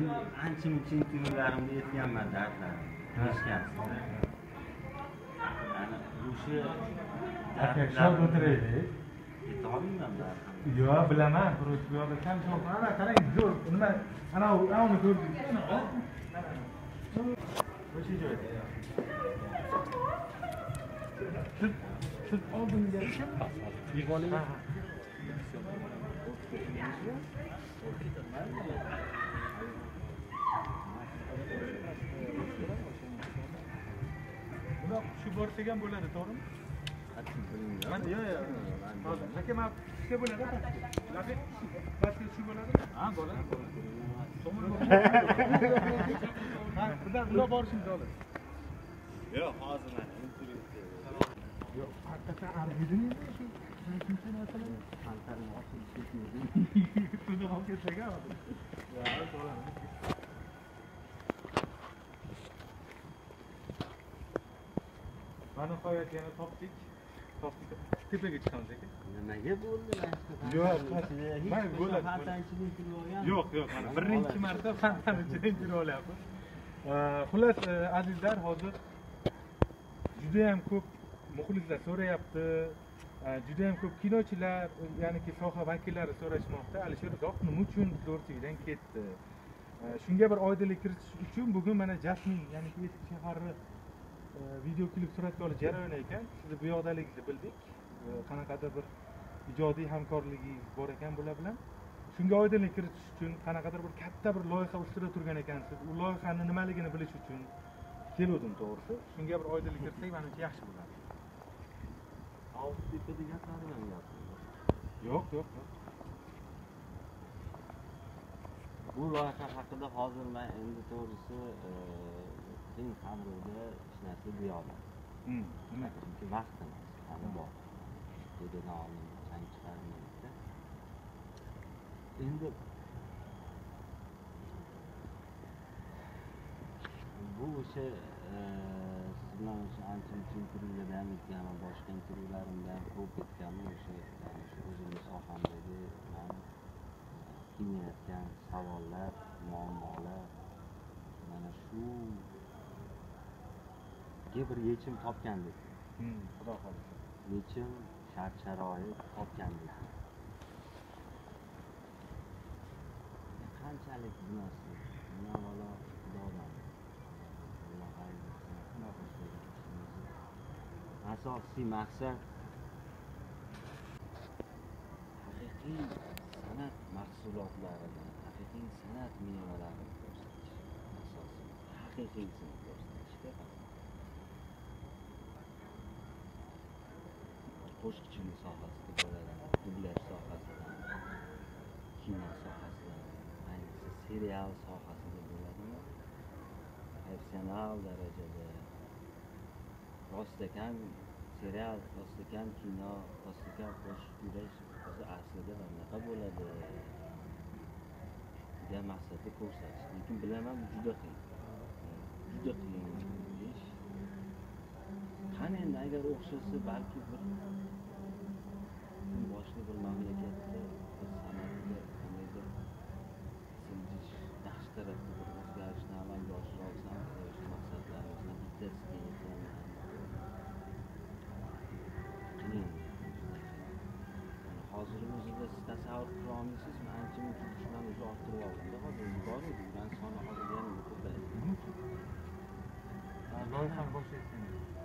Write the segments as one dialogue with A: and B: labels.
A: endi ancha muncha intervyularimda aytganman dardlarimni eshitgansizda ana o'sha
B: aka shod o'tiraylik.
A: Aytolmayman baribir
B: yo'q bilaman просто bu yoqda kam shod ana qarang zo'r. Nima? Anavi anavini sut sut oldinga
C: Yig'oliga
B: bunaqa shu borsak ham bo'ladi to'g'rimi? Man yo'q yo'q hozir aka man tushsa bo'ladi shu bo'ladi ha bo'ladi. Bundan bundoq borishimiz bo'ladi
A: yo'q hozir intervyuga
B: yo'q haqiqatdan arziydimi shu? Shuncha narsalar? Tuzib olib ketsak a hozir mana nihoyat yana topdik. Topdik. Tepaga chiqamiz aka
A: nimaga bo'ldi
B: Yo'q,
A: man
B: bo'ladi, yo'q yo'q mana birinchi marta fantani ichidan kirib olyapmiz xullas e, azizlar hozir judayam ko'p muxlislar so'rayapti. E, judayam ko'p kinochilar ya'niki soha vakillari so'rashmoqda. Alisher uzoq nima uchun zo'rchilikdan ketdi? E, shunga bir oydinlik kiritish uchun bugun mana jasmin ya'ni eski shaharni video klip suratga olish jarayoni ekan sizni bu yoqdaligingizni bildik qanaqadir bir ijodiy hamkorligingiz bor ekan bular bilan shunga oydinlik kiritish uchun qanaqadir bir katta bir loyiha ustida turgan ekansiz u loyihani nimaligini bilish uchun keluvdim to'g'risi shunga bir oydinlik kiritsak manimcha yaxshi bo'ladi yo'q yo'q yo'q
A: bu loyiha haqida hozir man endi to'g'risi e, keng qamrovda hech narsa deyolmayman
B: Hmm, nima?
A: Chunki vaqt hali bor. Degan oldin chang chiqarmaylikda endi bu o'sha e, siz bilan o'sha ancha muncha intervyularda ham aytganman boshqa intervyularimda ham ko'p aytganman o'sha o'zimni sohamdagi man qiynayotgan savollar muammolar mana shu bir yechim topgandek
B: Hmm, xudo xohlasa.
A: Yechim shart sharoit topgandek qanchalik bu narsa uni avvalo xudodan asosiy maqsad haqiqiy san'at mahsulotlarini haqiqiy san'at mevalarini ko'rsatish. Asosiy haqiqiysini ko'rsatishga qo'shiqchilik sohasida bo'ladi dublyaj sohasida kino sohasida ayniqsa serial sohasida bo'ladimi professional darajada rostakam serial rostakam kino rostakam qo'shiq kuylash o'zi aslida anaqa bo'ladi degan maqsadda ko'rsatish lekin bilaman juda qiyin juda qiyin qani endi agar o'xshasa balki bir boshqa bir mamlakatda bir san'atda qandaydir siljish yaxshi tarafga bir o'zgarishni amalga oshira olsam o'sha maqsadlarimizdan bittasiga yetaman qiyin hozirgi o'zida siz tasavvur qila olmaysizmi ancha muncha dushman o'zi orttirib oldimda hozir bor edi ularni soni hozir yanada ko'paydi
B: loyihani boshlayotgan
A: endi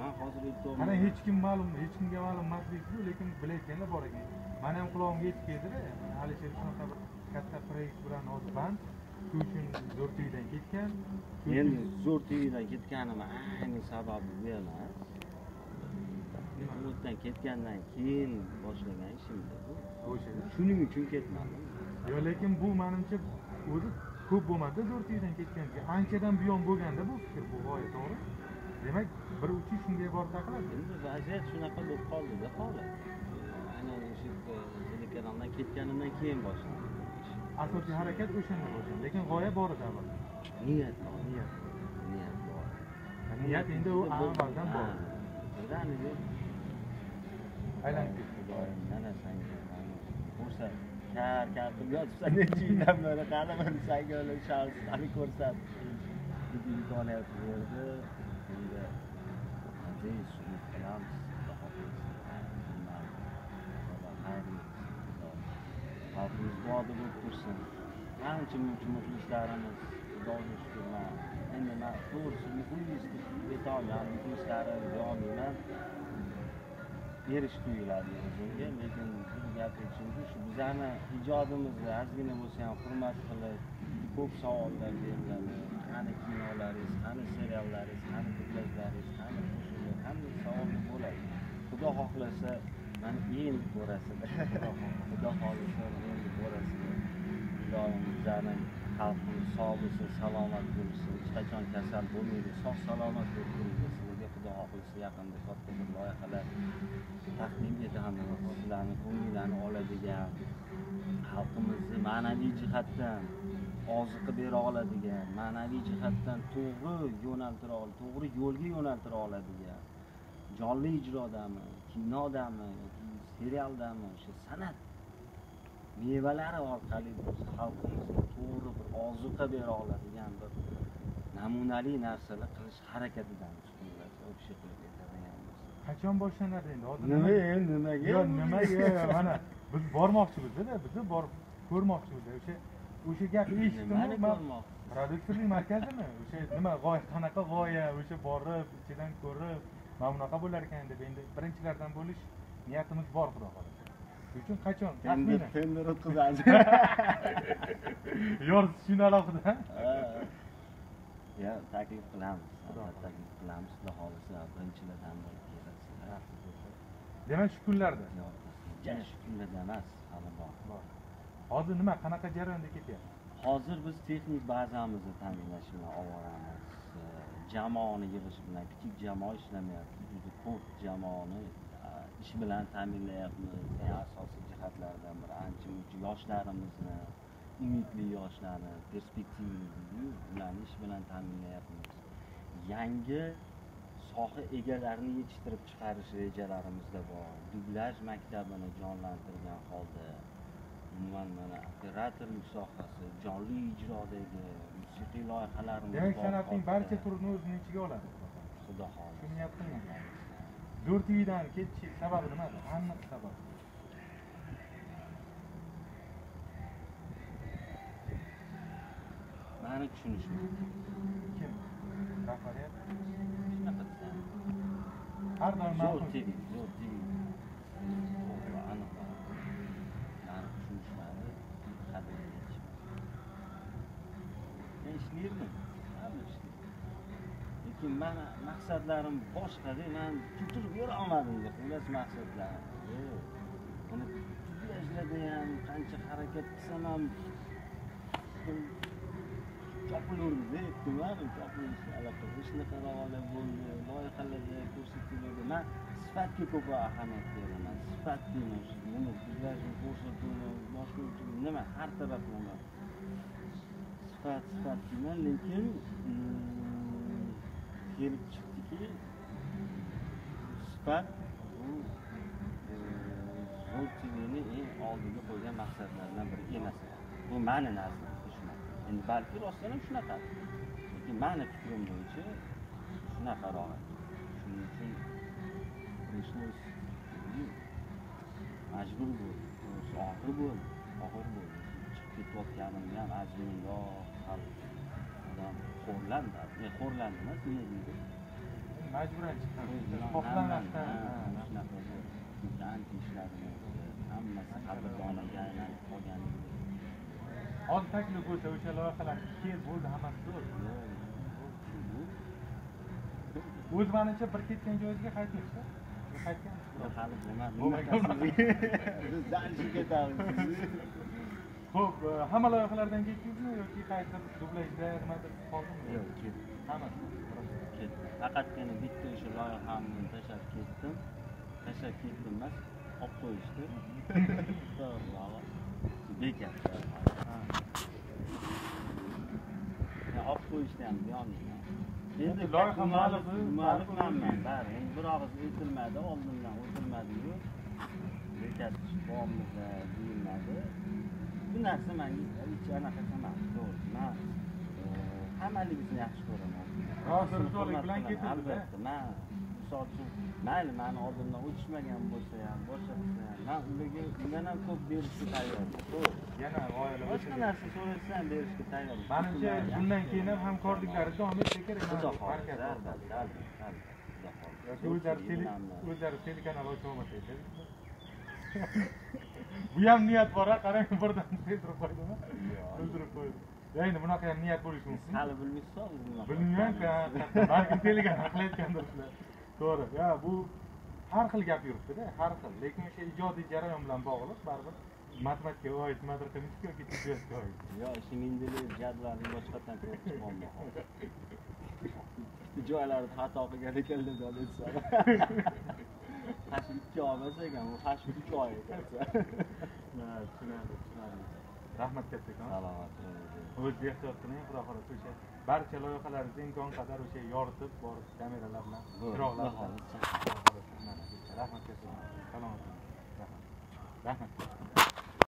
A: man hozir aytyapman
B: mana hech kim ma'lum hech kimga ma'lum emasligiku lekin bilayotganlar bor ekan. Mani ham qulog'imga yetib keldida alisher shunaqa bir katta proyekt bilan hozir band. Shu uchun zo'r to'ydan ketgan.
A: Endi zo'r tvdan ketganim ayni sababi bu emas. Yerdan ketgandan keyin boshlagan ishimda bu.
B: O'sha.
A: Shuning uchun ketmadim.
B: Yo'q lekin bu manimcha o'zi ko'p bo'lmadida zo'r to'ydan ketgan. Anchadan buyon bo'lganda bu fikr bu g'oya to'g'ri demak bir uchi shunga borib taqaladi.
A: Endi vaziyat shunaqa bo'lib qoldida hozir aynan o'sha telekanaldan ketganimdan keyin boshladim
B: asosiy harakat o'shanda bo'lgan lekin g'oya bor edi avval.
A: Niyat bor. Niyat niyat bor.
B: Niyat endi u avvaldan bor. Aylanib ketdi
A: sanga mana ko'rsat kar kar qilib yotibsan necha yildan beri qanaqa senga ular shaxslarni ko'rsatib bitta imkoniyat berdi endi aziz umid qilamiz xudo xohlasa xalqimiz boda bo'lib tursin ancha muncha muxlislarimiz xudoga shukur man endi man to'g'risi muxlislik aytolmayman muxlislari doimiy erish tuyuladi o'zimga lekin bir gap aytishimki shu bizani ijodimizni ozgina bo'lsa ham hurmat qilib ko'p savollar beriladi qani kinolaringiz qani seriallaringiz qani dublyajlaringiz qani qo'shiqlar qanday savolni bo'ladi. Xudo xohlasa mana endi ko'rasiz xudo xohlasa endi ko'rasizlar xudoim bizlarni xalqimiz sog' bo'lsin salomat bo'lsin hech qachon kasal bo'lmaydi sog' salomat bo'lib turinglar sizlarga xudo xohlasa yaqinda katta bir loyihalar taqdim etamiz sizlarni ko'ngillarni oladigan xalqimizni ma'naviy jihatdan oziqa bera oladigan ma'naviy jihatdan to'g'ri yo'naltira oladigan to'g'ri yo'lga yo'naltira oladigan jonli ijrodami kinodami yoki serialdami o'sha san'at mevalari orqali biz xalqimizga to'g'ri bir ozuqa bera oladigan bir namunali narsalar qilish harakatidamiz o'sha qilib aytadigan
B: qachon boshlanadi endi? Hozir
A: nima endi nimaga
B: yo'q nimaga? mana biz bormoqchimizda biz borib ko'rmoqchimiz o'sha o'sha gapni eshitdim produktsorlik markazimi? O'sha nima g'oya qanaqa g'oya o'sha borib ichidan ko'rib mana bunaqa bo'lar ekan deb endi birinchilardan bo'lish niyatimiz bor xudo xohlasa. Shuning uchun qachon? Taxminan.
A: tender o'tkazamiz.
B: Yoritishni alohida.
A: Yo taklif qilamiz. Taklif qilamiz xudo xohlasa birinchilardan bo'lib
B: demak shu kunlarda.
A: Ja shu kunlarda emas hali bor.
B: Bor. hozir nima qanaqa jarayonda ketyapti
A: hozir biz texnik bazamizni ta'minlash bilan ovoramiz jamoani yig'ish bilan kichik jamoa ishlamayapti juda ko'p jamoani ish bilan ta'minlayapmiz. Eng asosiy jihatlardan biri ancha muncha yoshlarimizni umidli yoshlarni perspektivali ularni ish bilan ta'minlayapmiz. Yangi soha egalarini yetishtirib chiqarish rejalarimizda bor. Dublyaj maktabini jonlantirgan holda umuman mana operatorlik sohasi jonli ijrodagi musiqiy loyihalarimiz
B: demak san'atning barcha turini o'zini ichiga oladi.
A: Xudo xohlasa.
B: Tushunyaptimi zo'r tvdan ketish sababi nimada aniq sabab.
A: Mani tushunishim.
B: Kim? Rahbariyat har doim
A: zo'r
B: ma'qul
A: zo'r tv aniq aniq tushunishmadi yetishmadi men ishlayman hamma ishlaydi lekin mani maqsadlarim boshqada man tutilib yura olmadim xullas maqsadlarim yo'q mana ham qancha harakat qilsam ham chopilaverdi aytdimu chopilish allaqachon shunaqa ravolar bo'ldi. Loyihalarda ko'rsatiladi man sifatga ko'proq ahamiyat beraman sifatga emas nima dublajni ko'rsatuvni boshqa uchun nima har taraflama sifat sifat deyman lekin mm, kelib chiqdiki sifat bu e, zo'r tvni eng oldiga qo'ygan maqsadlardan biri emas. Bu mani nazrim endi balki rostdan ham shunaqa. Lekin mani fikrim bo'yicha shunaqaroq shuning uchun пришлось majbur to'g'risi og'ir bo'ldi og'ir bo'ldi chiqib ketayotganimda ham ajinroq hal odam xo'rlandi e, xo'rlandi emas nima deydi
B: majburan chiqqan xohlamasdan
A: shunaqa bo'ldi. Ancha ishlarim hammasi qadrdoniga aylanib qolgan
B: hozir taklif bo'lsa o'sha loyihalar kel bo'ldi hammasi o'z manimcha bir ketgan joyingizga qaytmishda qaytgan
A: hali dальше ketamiz
B: ho'p hamma loyihalardan ketdingizmi yoki qaysi dublyajda nimadir qoldimi
A: yo'q ketdim
B: hammasi
A: ketdim faqatgina bitta o'sha loyihamni tashlab ketdim tashlab ketdim emas olib qo'yishdi Men olib qo'yishdi ham buyonmayman endi
B: Loyiha
A: muallifmanman bari endi bir og'iz aytilmadi oldindan o'tilmadiyu bekat bormizda deyilmadi shu narsa manga hech anaqa emas to'g'ri man hammaligingizni yaxshi ko'raman
B: Ha, sirdoshlik bilan
A: albatta man misol uchun mayli mani oldimdan o'tishmagan bo'lsa ham man ularga undan ham ko'p berishga tayyorman. To'g'ri
B: yana g'oyalar
A: boshqa narsa so'rashsa ham berishga tayyorman.
B: Manimcha bundan keyin ham hamkorliklari davom etsa kerak.
A: Xudo xohlasa albatta albatta
B: yoki o'zlari o'zlari telekanal ochib olmasaydi bu ham niyat bor a qarang birdan keltirib qo'ydimi? O'ldirib qo'ydi endi bunaqa ham niyat bo'lishi mumkin.
A: Hali bilmaysiz
B: bilmaymanku balkim telekanal qilayotgandir shular to'g'ri. Ya bu har xil gap yuribdida har xil. Lekin o'sha ijodiy jarayon bilan bog'liq baribir matematikaga oid madriximika yoki tibbiyotga oid.
A: Yo shu mendelyev jadvalni boshqatdan ko'rib chiqolmoq joylarida xato qilgan ekanlar deb aytsa hash ikki oy emas ekan u hash uch oy ekan.
B: Tushunarli tushunarli rahmat kattakon
A: salomat bo'ling.
B: o'zingiz ehtiyot qiling xudo xohlasa o'sha barcha loyihalaringizni imkon qadar o'sha yoritib borib kameralar bilan chiroqlar bilan rahmat kattakon salomat. Rahmat. Rahmat